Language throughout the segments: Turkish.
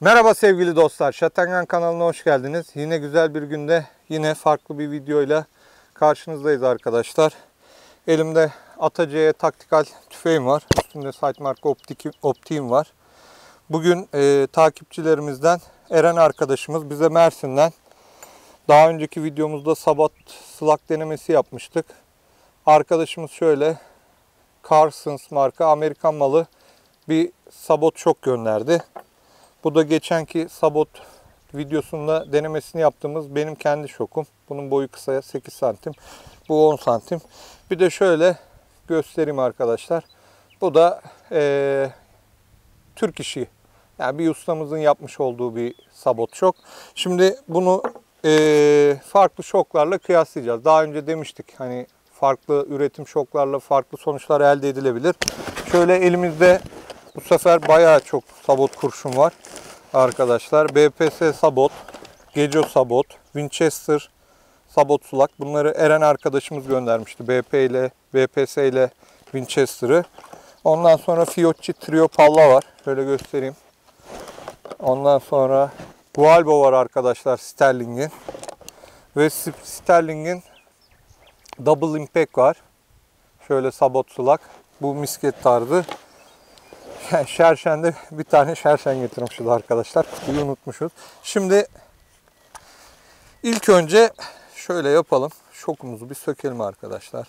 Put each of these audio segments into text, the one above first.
Merhaba sevgili dostlar. Şatengan kanalına hoş geldiniz. Yine güzel bir günde yine farklı bir videoyla karşınızdayız arkadaşlar. Elimde Ataca'ya taktikal tüfeğim var. Üstünde Sightmark optik, optiğim var. Bugün e, takipçilerimizden Eren arkadaşımız bize Mersin'den daha önceki videomuzda sabat slak denemesi yapmıştık. Arkadaşımız şöyle Carsons marka Amerikan malı bir sabot şok gönderdi. Bu da geçenki sabot videosunda denemesini yaptığımız benim kendi şokum. Bunun boyu kısa 8 santim. Bu 10 santim. Bir de şöyle göstereyim arkadaşlar. Bu da e, Türk işi. Yani bir ustamızın yapmış olduğu bir sabot şok. Şimdi bunu e, farklı şoklarla kıyaslayacağız. Daha önce demiştik hani farklı üretim şoklarla farklı sonuçlar elde edilebilir. Şöyle elimizde bu sefer bayağı çok sabot kurşun var arkadaşlar. BPS sabot, Geco sabot, Winchester sabot sulak. Bunları Eren arkadaşımız göndermişti. BP ile BPS ile Winchester'ı. Ondan sonra Fiocchi Trio Palla var. Şöyle göstereyim. Ondan sonra Gualbo var arkadaşlar Sterling'in. Ve Sterling'in Double Impact var. Şöyle sabot sulak. Bu misket tarzı. Şerşen'de bir tane şerşen getirmişiz arkadaşlar. Kutuyu unutmuşuz. Şimdi ilk önce şöyle yapalım. Şokumuzu bir sökelim arkadaşlar.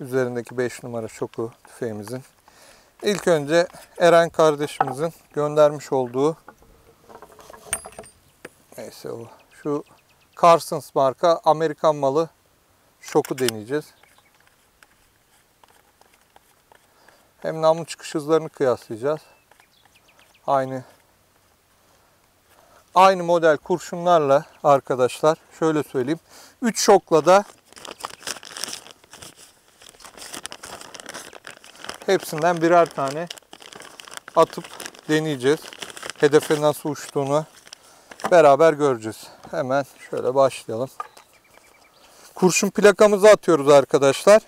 Üzerindeki 5 numara şoku tüfeğimizin. İlk önce Eren kardeşimizin göndermiş olduğu neyse o şu Carsons marka Amerikan malı şoku deneyeceğiz. Hem namlu çıkış hızlarını kıyaslayacağız. Aynı aynı model kurşunlarla arkadaşlar şöyle söyleyeyim. 3 şokla da hepsinden birer tane atıp deneyeceğiz. Hedefe nasıl uçtuğunu beraber göreceğiz. Hemen şöyle başlayalım. Kurşun plakamızı atıyoruz arkadaşlar.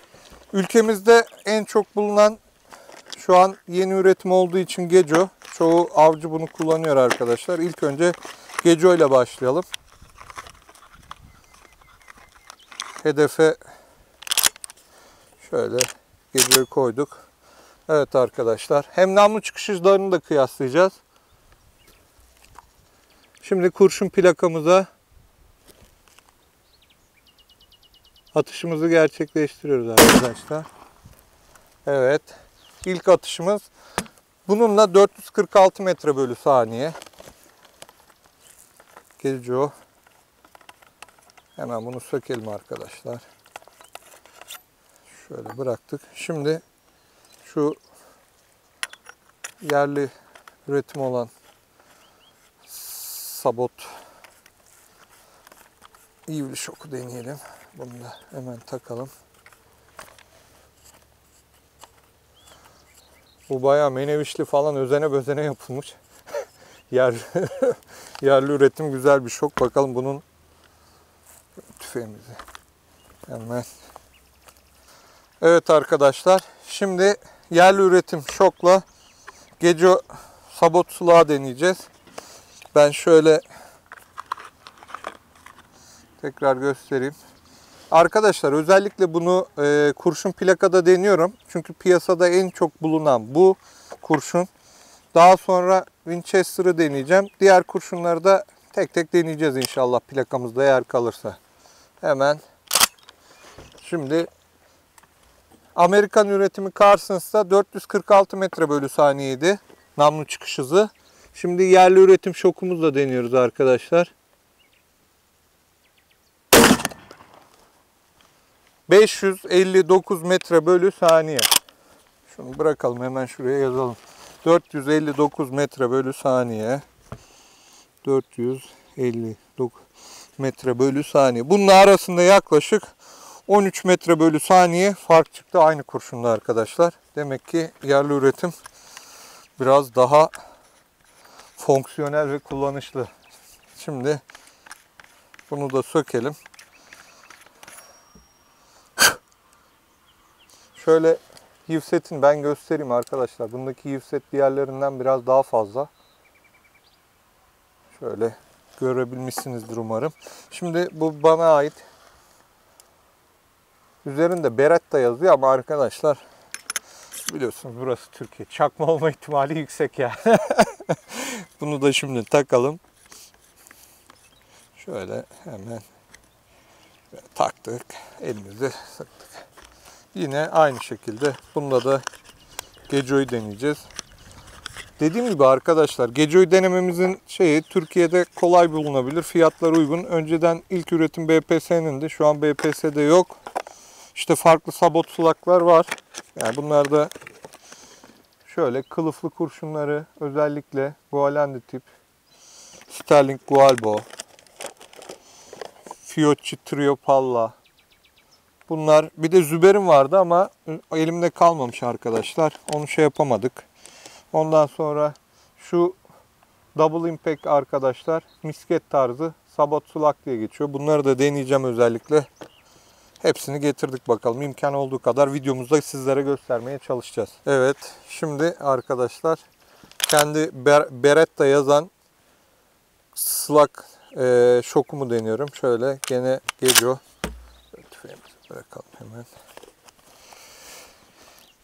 Ülkemizde en çok bulunan şu an yeni üretim olduğu için Geco. Çoğu avcı bunu kullanıyor arkadaşlar. İlk önce Geco ile başlayalım. Hedefe şöyle Geco'yu koyduk. Evet arkadaşlar. Hem namlu çıkış hızlarını da kıyaslayacağız. Şimdi kurşun plakamıza atışımızı gerçekleştiriyoruz arkadaşlar. Evet. İlk atışımız bununla 446 metre bölü saniye. Gelici Hemen bunu sökelim arkadaşlar. Şöyle bıraktık. Şimdi şu yerli üretim olan sabot bir şoku deneyelim. Bunu da hemen takalım. Bu bayağı menevişli falan özene bözene yapılmış. Yer, yerli üretim güzel bir şok. Bakalım bunun tüfeğimizi. Hemen. Evet arkadaşlar. Şimdi yerli üretim şokla gece sabot sulağı deneyeceğiz. Ben şöyle tekrar göstereyim. Arkadaşlar özellikle bunu e, kurşun plakada deniyorum. Çünkü piyasada en çok bulunan bu kurşun. Daha sonra Winchester'ı deneyeceğim. Diğer kurşunları da tek tek deneyeceğiz inşallah plakamızda yer kalırsa. Hemen şimdi Amerikan üretimi Carsons'ta 446 metre bölü saniyeydi namlu çıkış hızı. Şimdi yerli üretim şokumuzla deniyoruz arkadaşlar. 559 metre bölü saniye. Şunu bırakalım hemen şuraya yazalım. 459 metre bölü saniye. 459 metre bölü saniye. Bunun arasında yaklaşık 13 metre bölü saniye fark çıktı aynı kurşunda arkadaşlar. Demek ki yerli üretim biraz daha fonksiyonel ve kullanışlı. Şimdi bunu da sökelim. Şöyle Yivset'in ben göstereyim arkadaşlar. Bundaki Yivset diğerlerinden biraz daha fazla. Şöyle görebilmişsinizdir umarım. Şimdi bu bana ait. Üzerinde Beretta yazıyor ama arkadaşlar biliyorsunuz burası Türkiye. Çakma olma ihtimali yüksek ya. Bunu da şimdi takalım. Şöyle hemen taktık. Elimizi sıktık. Yine aynı şekilde bunda da Geco'yu deneyeceğiz. Dediğim gibi arkadaşlar Geco'yu denememizin şeyi Türkiye'de kolay bulunabilir. Fiyatlar uygun. Önceden ilk üretim BPS'nin de şu an BPS'de yok. İşte farklı sabot sulaklar var. Yani bunlar da şöyle kılıflı kurşunları özellikle Gualandi tip Sterling Gualbo Fiocchi Trio Palla Bunlar bir de Züber'in vardı ama elimde kalmamış arkadaşlar. Onu şey yapamadık. Ondan sonra şu Double Impact arkadaşlar misket tarzı sabot sulak diye geçiyor. Bunları da deneyeceğim özellikle. Hepsini getirdik bakalım. İmkan olduğu kadar videomuzda sizlere göstermeye çalışacağız. Evet şimdi arkadaşlar kendi Ber Beretta yazan slak e, şokumu deniyorum. Şöyle gene Geco. Bırakalım hemen.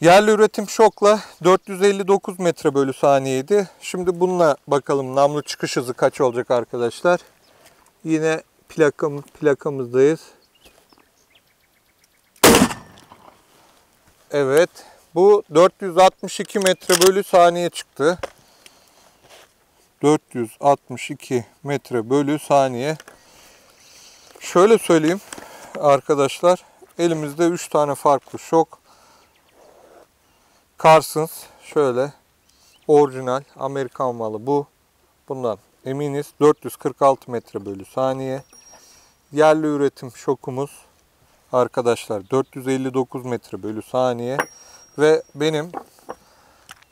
Yerli üretim şokla 459 metre bölü saniyeydi. Şimdi bununla bakalım namlu çıkış hızı kaç olacak arkadaşlar. Yine plakam, plakamızdayız. Evet. Bu 462 metre bölü saniye çıktı. 462 metre bölü saniye. Şöyle söyleyeyim arkadaşlar. Elimizde 3 tane farklı şok. Carsons şöyle orijinal Amerikan malı bu. Bundan eminiz 446 metre bölü saniye. Yerli üretim şokumuz arkadaşlar 459 metre bölü saniye ve benim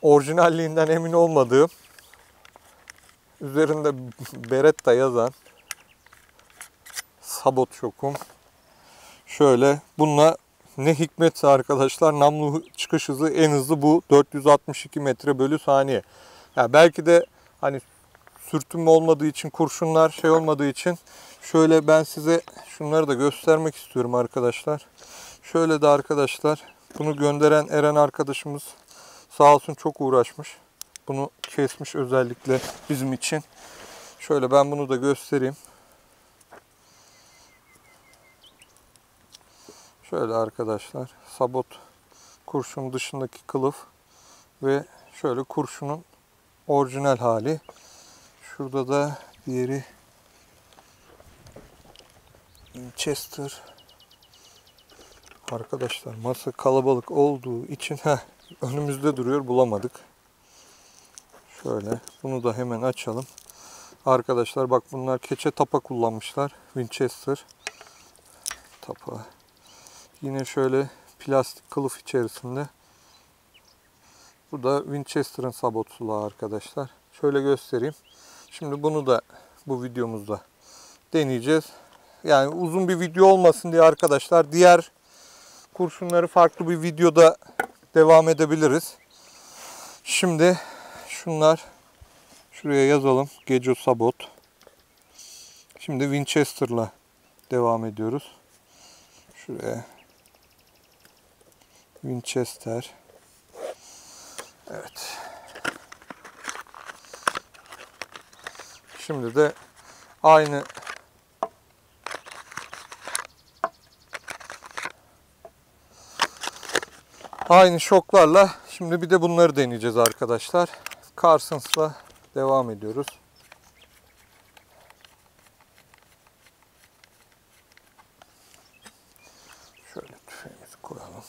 orijinalliğinden emin olmadığım üzerinde Beretta yazan sabot şokum şöyle bununla ne hikmetse arkadaşlar namlu çıkış hızı en hızlı bu 462 metre bölü saniye. Yani belki de hani sürtünme olmadığı için kurşunlar şey olmadığı için şöyle ben size şunları da göstermek istiyorum arkadaşlar. Şöyle de arkadaşlar bunu gönderen Eren arkadaşımız sağ olsun çok uğraşmış. Bunu kesmiş özellikle bizim için. Şöyle ben bunu da göstereyim. Şöyle arkadaşlar sabot kurşun dışındaki kılıf ve şöyle kurşunun orijinal hali. Şurada da diğeri Winchester. Arkadaşlar masa kalabalık olduğu için heh, önümüzde duruyor bulamadık. Şöyle bunu da hemen açalım. Arkadaşlar bak bunlar keçe tapa kullanmışlar. Winchester tapa. Yine şöyle plastik kılıf içerisinde. Bu da Winchester'ın sabot sulağı arkadaşlar. Şöyle göstereyim. Şimdi bunu da bu videomuzda deneyeceğiz. Yani uzun bir video olmasın diye arkadaşlar diğer kurşunları farklı bir videoda devam edebiliriz. Şimdi şunlar şuraya yazalım. Geco Sabot. Şimdi Winchester'la devam ediyoruz. Şuraya Winchester. Evet. Şimdi de aynı aynı şoklarla şimdi bir de bunları deneyeceğiz arkadaşlar. Carsons'la devam ediyoruz. Şöyle tüfeğimizi koyalım.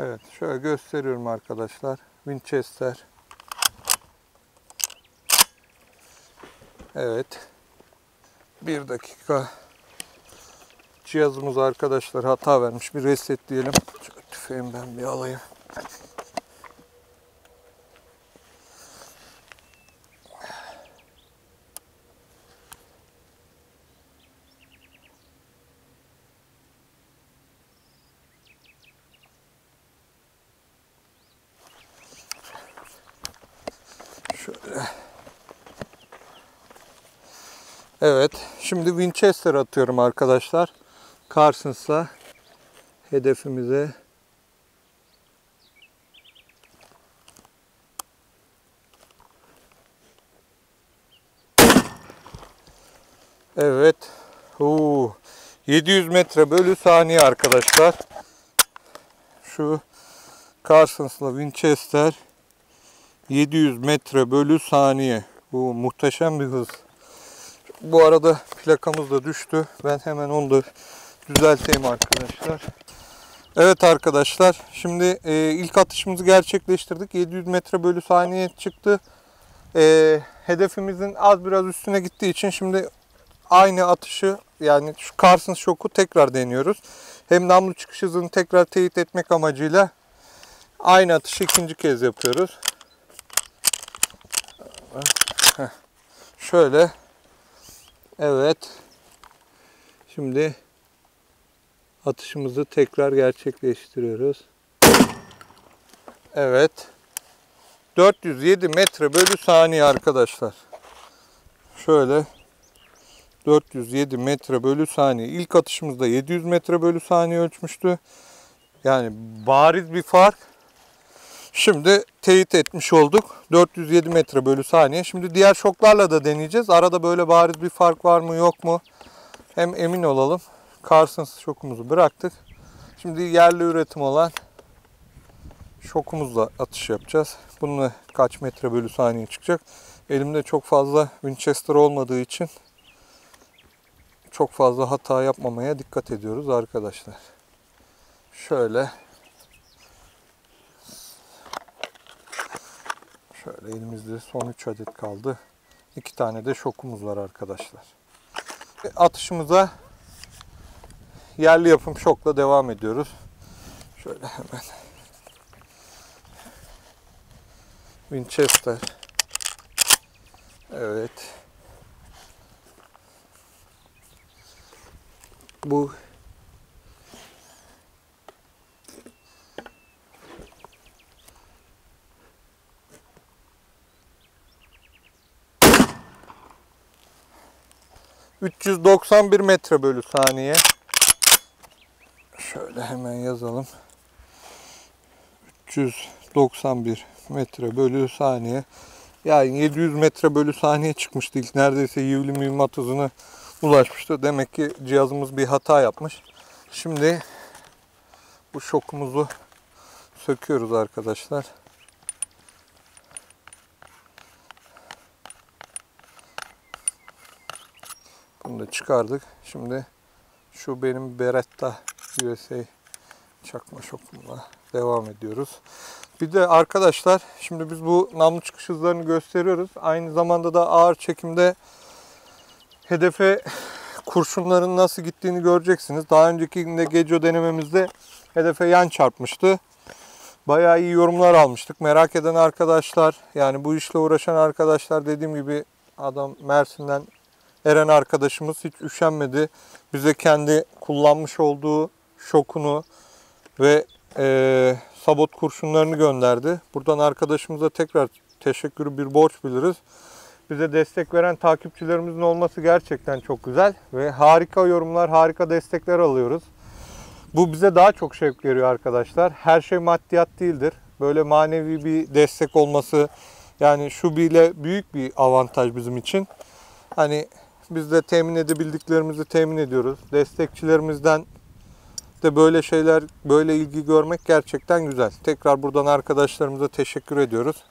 Evet şöyle gösteriyorum arkadaşlar. Winchester. Evet. Bir dakika. Cihazımız arkadaşlar hata vermiş. Bir resetleyelim. Şöyle tüfeğimi ben bir alayım. Evet. Şimdi Winchester atıyorum arkadaşlar. Carsons'la hedefimize. Evet. Oo. 700 metre bölü saniye arkadaşlar. Şu Carsons'la Winchester 700 metre bölü saniye. Bu muhteşem bir hız. Bu arada plakamız da düştü. Ben hemen onu da düzelteyim arkadaşlar. Evet arkadaşlar. Şimdi e, ilk atışımızı gerçekleştirdik. 700 metre bölü saniye çıktı. E, hedefimizin az biraz üstüne gittiği için şimdi aynı atışı yani şu Carsons şoku tekrar deniyoruz. Hem namlu çıkış hızını tekrar teyit etmek amacıyla aynı atışı ikinci kez yapıyoruz. Şöyle. Evet. Şimdi atışımızı tekrar gerçekleştiriyoruz. Evet. 407 metre bölü saniye arkadaşlar. Şöyle 407 metre bölü saniye. İlk atışımızda 700 metre bölü saniye ölçmüştü. Yani bariz bir fark. Şimdi teyit etmiş olduk. 407 metre bölü saniye. Şimdi diğer şoklarla da deneyeceğiz. Arada böyle bariz bir fark var mı yok mu? Hem emin olalım. Carsons şokumuzu bıraktık. Şimdi yerli üretim olan şokumuzla atış yapacağız. Bununla kaç metre bölü saniye çıkacak. Elimde çok fazla Winchester olmadığı için çok fazla hata yapmamaya dikkat ediyoruz arkadaşlar. Şöyle Şöyle elimizde son 3 adet kaldı. 2 tane de şokumuz var arkadaşlar. Atışımıza yerli yapım şokla devam ediyoruz. Şöyle hemen Winchester Evet. Bu 391 metre bölü saniye. Şöyle hemen yazalım. 391 metre bölü saniye. Yani 700 metre bölü saniye çıkmıştı ilk. Neredeyse yivli mühimmat hızına ulaşmıştı. Demek ki cihazımız bir hata yapmış. Şimdi bu şokumuzu söküyoruz arkadaşlar. Bunu da çıkardık. Şimdi şu benim Beretta USA çakma şokumla devam ediyoruz. Bir de arkadaşlar şimdi biz bu namlu çıkış hızlarını gösteriyoruz. Aynı zamanda da ağır çekimde hedefe kurşunların nasıl gittiğini göreceksiniz. Daha önceki de Geco denememizde hedefe yan çarpmıştı. Bayağı iyi yorumlar almıştık. Merak eden arkadaşlar yani bu işle uğraşan arkadaşlar dediğim gibi adam Mersin'den Eren arkadaşımız hiç üşenmedi. Bize kendi kullanmış olduğu şokunu ve e, sabot kurşunlarını gönderdi. Buradan arkadaşımıza tekrar teşekkürü bir borç biliriz. Bize destek veren takipçilerimizin olması gerçekten çok güzel ve harika yorumlar, harika destekler alıyoruz. Bu bize daha çok şevk veriyor arkadaşlar. Her şey maddiyat değildir. Böyle manevi bir destek olması yani şu bile büyük bir avantaj bizim için. Hani biz de temin edebildiklerimizi temin ediyoruz. Destekçilerimizden de böyle şeyler, böyle ilgi görmek gerçekten güzel. Tekrar buradan arkadaşlarımıza teşekkür ediyoruz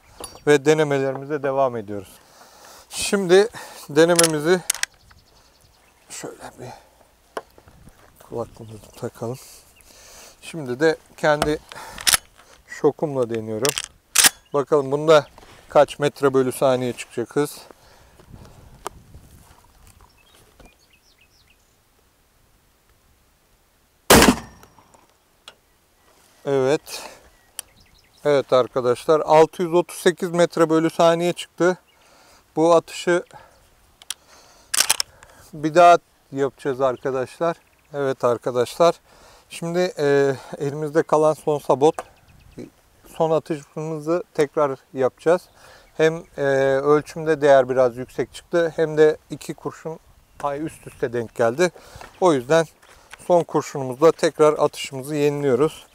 ve denemelerimize devam ediyoruz. Şimdi denememizi şöyle bir kulaklığımızı takalım. Şimdi de kendi şokumla deniyorum. Bakalım bunda kaç metre bölü saniye çıkacak hız. Evet. Evet arkadaşlar 638 metre bölü saniye çıktı. Bu atışı bir daha yapacağız arkadaşlar. Evet arkadaşlar. Şimdi e, elimizde kalan son sabot. Son atışımızı tekrar yapacağız. Hem e, ölçümde değer biraz yüksek çıktı hem de iki kurşun ay üst üste denk geldi. O yüzden son kurşunumuzla tekrar atışımızı yeniliyoruz.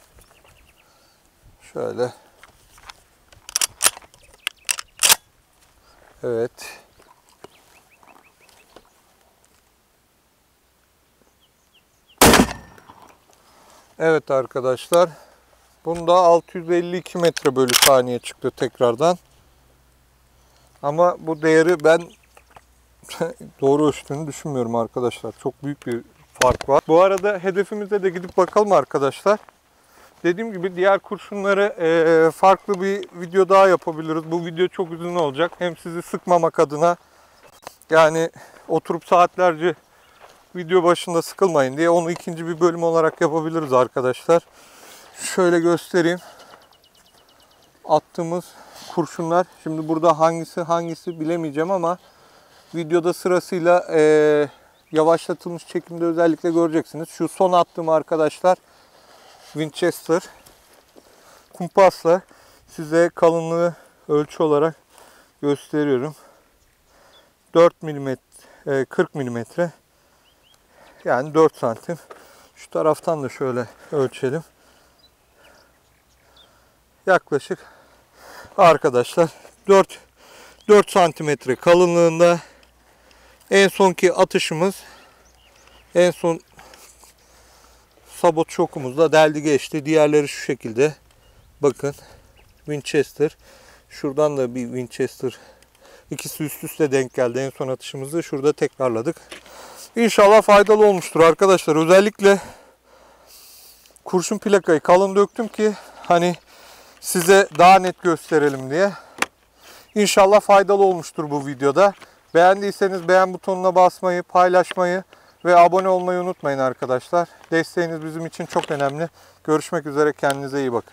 Şöyle. Evet. Evet arkadaşlar. Bunda 652 metre bölü saniye çıktı tekrardan. Ama bu değeri ben doğru ölçtüğünü düşünmüyorum arkadaşlar. Çok büyük bir fark var. Bu arada hedefimize de gidip bakalım arkadaşlar. Dediğim gibi diğer kurşunları eee, farklı bir video daha yapabiliriz. Bu video çok uzun olacak. Hem sizi sıkmamak adına yani oturup saatlerce video başında sıkılmayın diye onu ikinci bir bölüm olarak yapabiliriz arkadaşlar. Şöyle göstereyim. Attığımız kurşunlar. Şimdi burada hangisi hangisi bilemeyeceğim ama videoda sırasıyla eee, yavaşlatılmış çekimde özellikle göreceksiniz. Şu son attığım arkadaşlar Winchester kumpasla size kalınlığı ölçü olarak gösteriyorum. 4 mm 40 mm yani 4 santim. Şu taraftan da şöyle ölçelim. Yaklaşık arkadaşlar 4 4 santimetre kalınlığında en sonki atışımız en son sabot şokumuzda deldi geçti. Diğerleri şu şekilde. Bakın Winchester. Şuradan da bir Winchester ikisi üst üste denk geldi. En son atışımızı şurada tekrarladık. İnşallah faydalı olmuştur arkadaşlar. Özellikle kurşun plakayı kalın döktüm ki hani size daha net gösterelim diye. İnşallah faydalı olmuştur bu videoda. Beğendiyseniz beğen butonuna basmayı, paylaşmayı ve abone olmayı unutmayın arkadaşlar. Desteğiniz bizim için çok önemli. Görüşmek üzere kendinize iyi bakın.